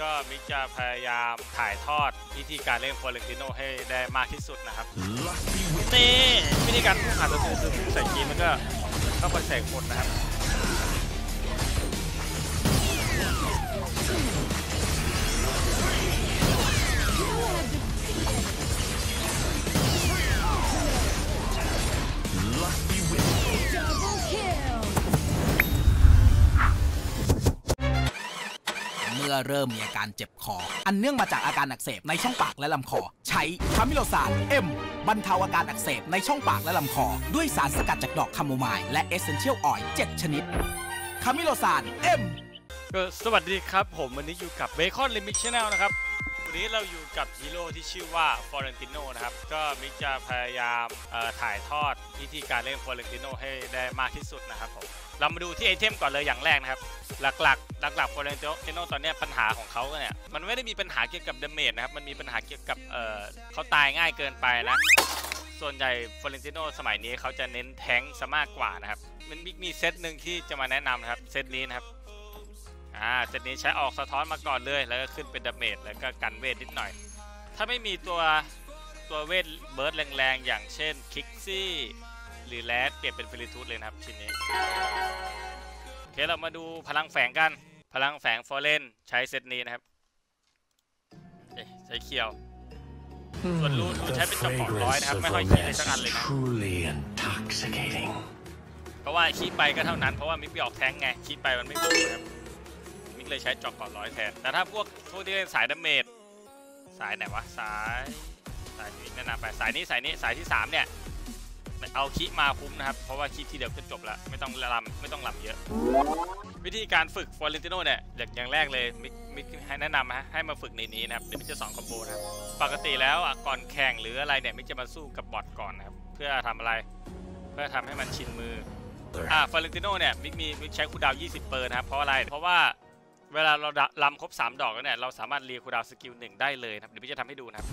ก็มิกจะพยายามถ่ายทอดวิธีการเล่นฟอเรนติโนให้ได้มากที่สุดนะครับ Luck be with นี่วิธีการพุ่งหาตัวคือพุ่งใส่กีมันก็เข้าไปใส่คนนะครับ มื่อเริ่มมีอาการเจ็บคอ อันเนื่องมาจากอาการอักเสบในช่องปากและลำคอ ใช้ Kamillosan M บรรเทาอาการอักเสบในช่องปากและลำคอ ด้วยสารสกัดจากดอกคาโมไมล์และ essential oil 7ชนิด Kamillosan M สวัสดีครับผมวันนี้อยู่กับเบคอนลิมิ channel นะครับ วันนี้เราอยู่กับฮีโร่ที่ชื่อว่า Florentino นะครับ ก็มิกจะพยายามถ่ายทอดวิธีการเล่น Florentino ให้ได้มากที่สุดนะครับผม เรามาดูที่ item ก่อนเลยอย่างแรกนะครับ หลักๆ หลักๆ Florentino ตอนนี้ปัญหาของเขาเนี่ย มันไม่ได้มีปัญหาเกี่ยวกับ damage นะครับ มันมีปัญหาเกี่ยวกับเขาตายง่ายเกินไปนะ ส่วนใหญ่ Florentino สมัยนี้เขาจะเน้นแทงค์ซะมากกว่านะครับ มันมีมีเซตหนึ่งที่จะมาแนะนำนะครับ เซตนี้นะครับ อ่าเซตนี้ใช้ออกสะท้อนมาก่อนเลย แล้วก็ขึ้นเป็น damage แล้วก็กันเวทนิดหน่อย ถ้าไม่มีตัวตัวเวท burst แรงๆ อย่างเช่น Krixiหรือแรดเปลี่ยนเป็นฟิลิทูธเลยนะครับชิ้นนี้โอเคเรามาดูพลังแฝงกัน พลังแฝงฟอร์เรนใช้เซตนี้นะครับเอ๊ะใช้เคียวส่วนรูนรูนใช้เป็นกระป๋องร้อยนะครับไม่ค่อยคิดเลยสักอันเลยนะ truly intoxicating. เพราะว่าคีไปก็เท่านั้นเพราะว่ามิกไปออกแทงค์ไงคีไปมันไม่คุ้มนะครับมิก เลยใช้จอกก่อนร้อยแทน แต่ถ้าพวกพวกที่เล่นสายดาเมจสายไหนวะ สายสายนี้แนะนำไปสายนี้สายนี้สายที่3เนี่ยเอาคีมาคุ้มนะครับ เพราะว่าคีทีเดียวก็จบแล้วไม่ต้องรำไม่ต้องรำเยอะ วิธีการฝึก Florentino เนี่ยอย่างอย่างแรกเลยมิกมิกให้แนะนำฮะให้มาฝึกในนี้นะครับเดี๋ยวมิกจะสอน combo นะครับปกติแล้วก่อนแข่งหรืออะไรเนี่ยมิกจะมาสู้กับ bot ก่อนนะครับเพื่อทำอะไรเพื่อทำให้มันชินมืออ่า Florentino เนี่ยมิกมีมิกใช้ cooldown 20 เปอร์นะครับเพราะอะไรเพราะว่า เวลาเรารำครบ 3 ดอกแล้วเนี่ย เราสามารถ re cooldown skill หนึ่งได้เลยนะครับ เดี๋ยวมิกจะทำให้ดูนะครับ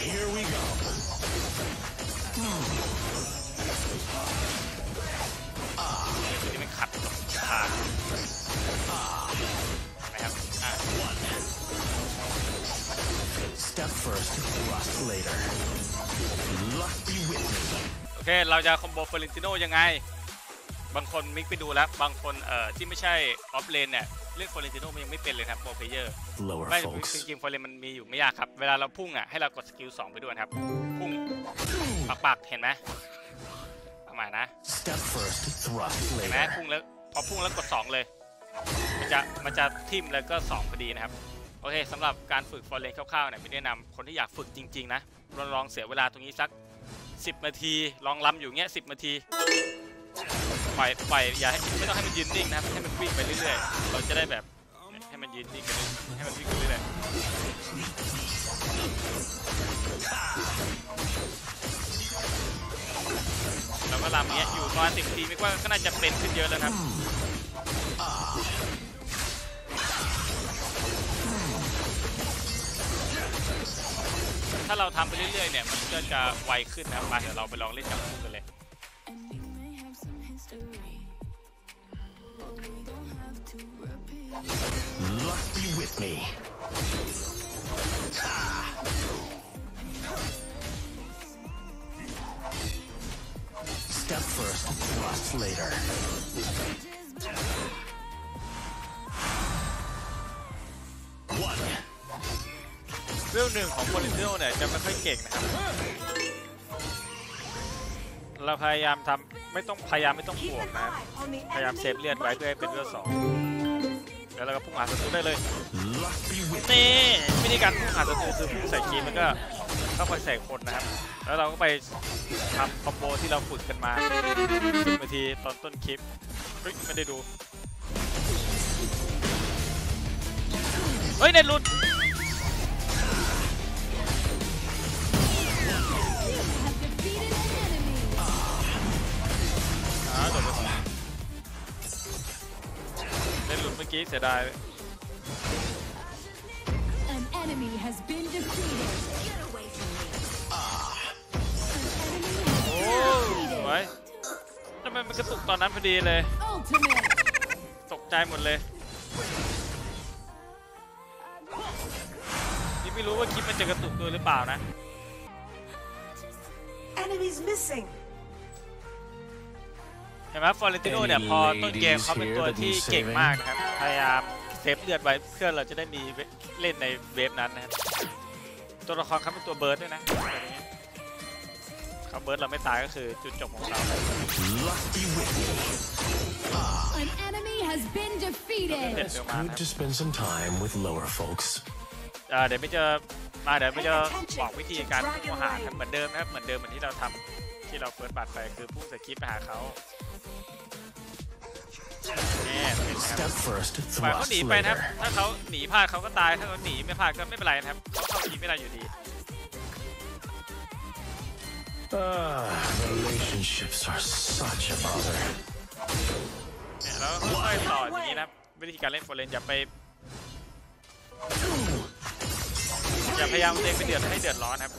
Here we go. นี่คือที่มันขัดกับทางนะครับอ่า Step first, thrust later. Luck be with me. โอเค เราจะ combo Florentino ยังไง บางคนมิกไปดูแล้ว บางคนเอ่อที่ไม่ใช่ offlane เนี่ย เล่น Florentino มันยังไม่เป็นเลยครับ pro player Lower ไม่ folks. จริงๆ Floren มันมีอยู่ไม่ยากครับ เวลาเราพุ่งอะให้เรากด skill 2ไปด้วยนะครับ พุ่งปักปักๆเห็นไหมประมาณนะ Step first, thrust เห็นไหม later. พุ่งแล้วพอพุ่งแล้วกด2เลย มันจะมันจะทิ่มแล้วก็2พอดีนะครับโอเคสำหรับการฝึก Floren คร่าวๆเนี่ยไม่แนะนำคนที่อยากฝึกจริง ๆ นะลองลองเสียเวลาตรงนี้สัก 10นาทีลองลำอยู่เงี้ย10นาที ปล่อยปล่อยอย่าให้ไม่ต้องให้มันยืนนิ่งนะครับให้มันวิ่งไปเรื่อยๆ เราจะได้แบบให้มันยืนนิ่งไปเรื่อยให้มันวิ่งไปเรื่อยๆเราก็ลำเงี้ยอยู่ประมาณ10นาทีไม่ว่าก็น่าจะเป็นขึ้นเยอะแล้วครับถ้าเราทำไปเรื่อยๆเนี่ยมันก็จะไวขึ้นนะครับมาเดี๋ยวเราไปลองเล่นจับคู่กันเลย Luck be with me. Step first, thrust later. 1. เรื่องหนึ่งของโ o ลินโนเนี่ยจะไม่ค่อยเก่งนะครับ เราพยายามทำไม่ต้องพยายามไม่ต้องบวกนะ พยายามเซฟเลือดไว้เพื่อให้เป็นเลือดสองแล้วเราก็พุ่งหาศัตรูได้เลยนี่วิธีการพุ่งหาศัตรูคือพุ่งใส่คีมแล้วก็เข้าไปใส่คนนะครับ แล้วเราก็ไปทำคอมโบที่เราฝึกกันมา10นาทีตอนต้นคลิปเฮ้ยไม่ได้ดู เฮ้ยเน็ตหลุด เมื่อกี้เสียดาย An enemy has been defeated. Get away from me. An enemy โอ้ has ส been วย defeated. ทำไมมันกระตุกตอนนั้นพอดีเลย Ultimate. ตกใจหมดเลยไม่รู้ว่าคลิปมันจะกระตุกด้วยหรือเปล่านะ Enemies missing. เห็นไหม Florentino เนี่ยพอต้นเกมเขาเป็นตัวที่เก่งมากนะครับ พยายาม save เลือดไว้เพื่อเราจะได้มีเล่นในเวฟนั้นนะครับ ตัวละครเขาเป็นตัวเบิร์ดด้วยนะอะไรเงี้ยเขาเบิร์ดเราไม่ตายก็คือจุดจบของเรา Luck be with me. An enemy has been defeated. It's good to spend some time with lower folks. อ่าเดี๋ยวไม่จะมาเดี๋ยวไม่จะบอกวิธีการพุ่งอาหารเหมือนเดิมนะครับเหมือนเดิมเหมือนที่เราทำที่เราเฟิร์สบัตรไปคือพุ่งสกิปไปหาเขา เนี่ยเห็นไหมครับ Step first, ปล่อยเขา thrust หนีไปนะครับ later. ถ้าเขาหนีพลาดเขาก็ตาย ถ้าเขาหนีไม่พลาดก็ไม่เป็นไรนะครับเขาเข้าทีมไม่ได้อยู่ดี Ah, relationships are such a bother. เนี่ยแล้วค่อยๆต่ออย่างนี้นะครับ วิธีการเล่นโฟร์เรนอย่าไป อย่าพยายามเอาตัวเองไปเดือดให้เดือดร้อนครับ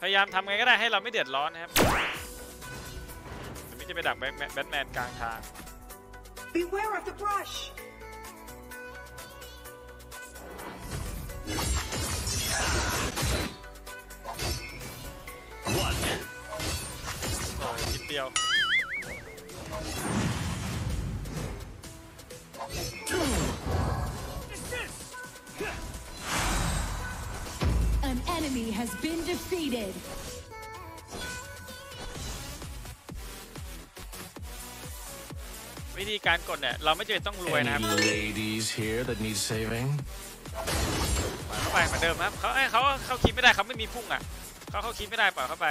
พยายามทำไงก็ได้ให้เราไม่เดือดร้อนนะครับเดี๋ยวไม่จะไปดักแบทแมนแบทแมนกลางทาง Beware of the brush. โอ้ยนิดเดียว Any ladies here that need saving? ปล่อยเข้าไปเหมือนเดิมครับเขาเอ้ยเขาเขาคิดไม่ได้เขาไม่มีพุ่งอะเขาเขาคิดไม่ได้ปล่อยเข้าไป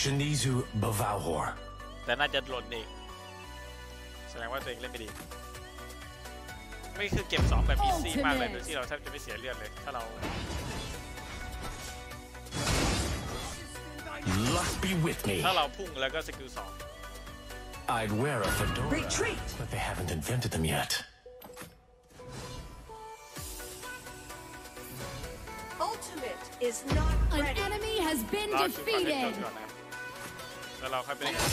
Shinizu Bavauhor. แต่น่าจะหล่นเองแสดงว่าตัวเองเล่นไม่ดี ไม่คือเก็บสองแบบอีซี่มากเลยโดยที่เราแทบจะไม่เสียเลือดเลย ถ้าเรา Luck be with me. ถ้าเราพุ่งแล้วก็สกิลสอง I'd wear a fedora, Retreat. but they haven't invented them yet. Ultimate is not An ready. enemy has been เราชุดก่อนให้จ defeated. แล้วเราค่อยไปเล่นกัน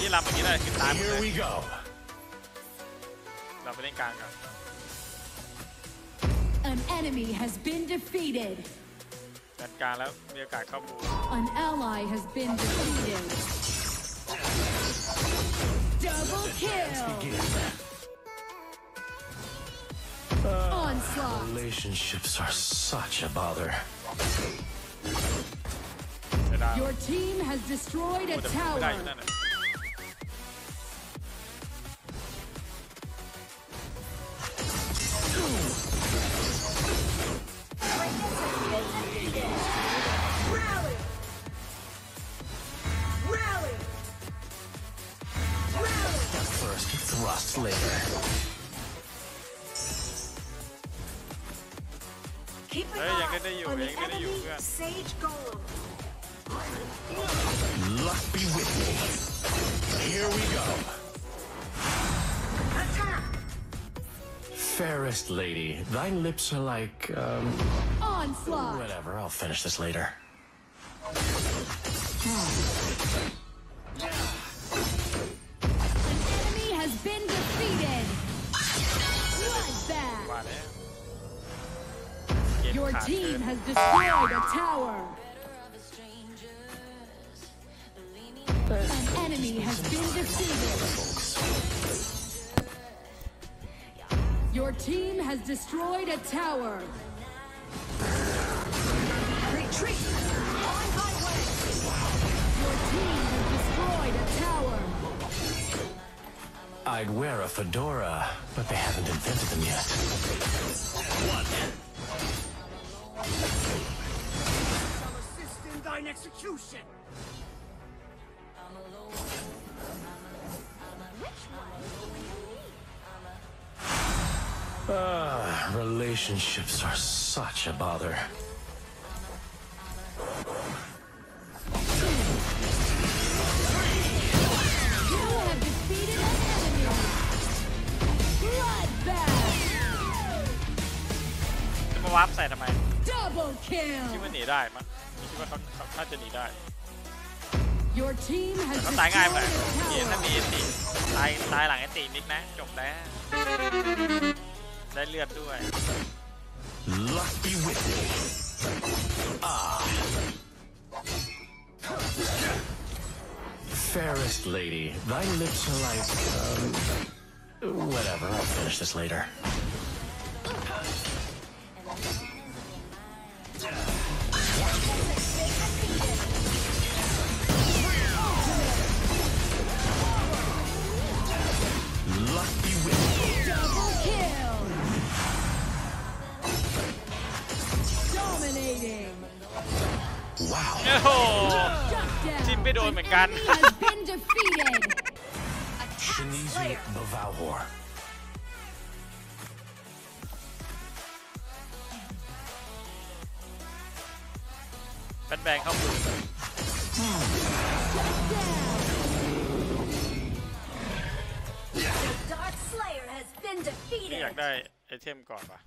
ที่ลำอย่างนี้ได้คือตายหมด Here เลย we go. เราไปเล่นกลางกัน An enemy has been defeated. จัดการแล้วมีโอกาสเข้าบู An ally has been defeated. Double kill. Onslaught. Relationships are such a bother. เสียดาย Your team has destroyed a แต่พุ่งไม่ได้อยู่ tower. นั่นน่ะ Rally. Rally. Rally. Step first, thrust later. Keep an Hey, ยัง eye เล่นได้อยู่ on the ยังเล่นได้อยู่ enemy เพื่อน Sage Golem. Luck be with me. Here we go. Attack! Fairest lady, Thine lips are like, um... Onslaught! Whatever, I'll finish this later. Hmm. An enemy has been defeated! Bloodbath! Your team has destroyed a tower! Enemy has been defeated. Your team has destroyed a tower. Retreat. On my way. Your team has destroyed a tower. I'd wear a fedora, but they haven't invented them yet. Assist in thine execution. Ah, relationships are such a bother. จะมาวาร์ปใส่ทำไม Double คิด kill! ว่าหนีได้มั้งคิดว่าเขาเขาน่าจะหนีได้ Your team แต่ has เขา destroyed ตายง่ายไป a นี่ tower. ถ้ามีเอติตายตายหลังเอติมิดนะจบแล้ว ได้เลือดด้วย Luck be with me. Ah. Fairest lady, thy lips are like, um, whatever, I'll finish this later. อนกัน He has been defeated. Shinezi Bavahor. แบนแบงเข้ามือ Down. Dark Slayer has been นี่อยาก defeated. ได้ไอเทมก่อนป่ะ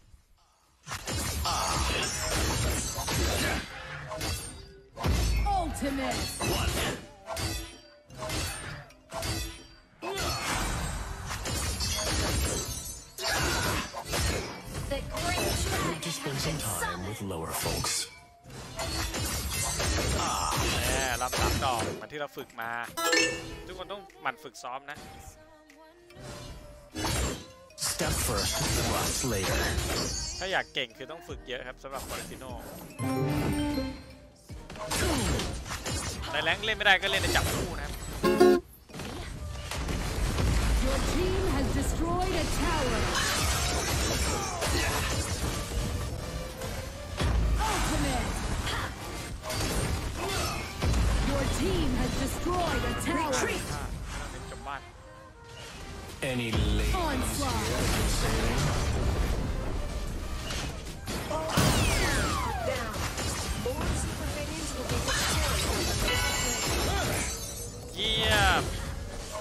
Ultimate. The great dragon To spend has some been time summoned. with lower folks. แหมลำสามดอกเหมือนที่เราฝึกมา ทุกคนต้องหมั่นฝึกซ้อมนะ Step first, rust later. ถ้าอยากเก่งคือต้องฝึกเยอะครับสำหรับฟอร์ติโน ในแรงค์เล่นไม่ได้ก็เล่นในจับคู่นะครับ Your team has destroyed a tower. Ultimate. Your team has destroyed a tower. เล่นจบบ้าน Any ladies Onslaught.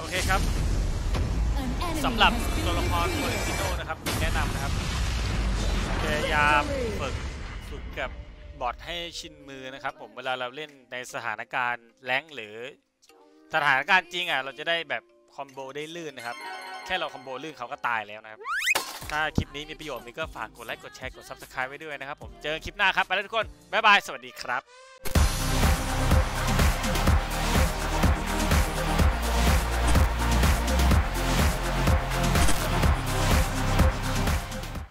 เคครับ An enemy สำหรับ has been ตัวละครโค defeated. เรนติโนนะครับแนะนำนะครับพยายามฝึกฝึกกับบอทให้ชินมือนะครับ ผมเวลาเราเล่นในสถานการณ์แรงค์หรือสถานการณ์จริงอะเราจะได้แบบคอมโบได้ลื่นนะครับ แค่เราคอมโบลื่นเขาก็ตายแล้วนะครับ ถ้าคลิปนี้มีประโยชน์มีก็ฝากกดไลค์กดแชร์กด subscribe ไว้ด้วยนะครับ ผมเจอกันคลิปหน้าครับไปแล้วทุกคน บ๊ายบาย สวัสดีครับ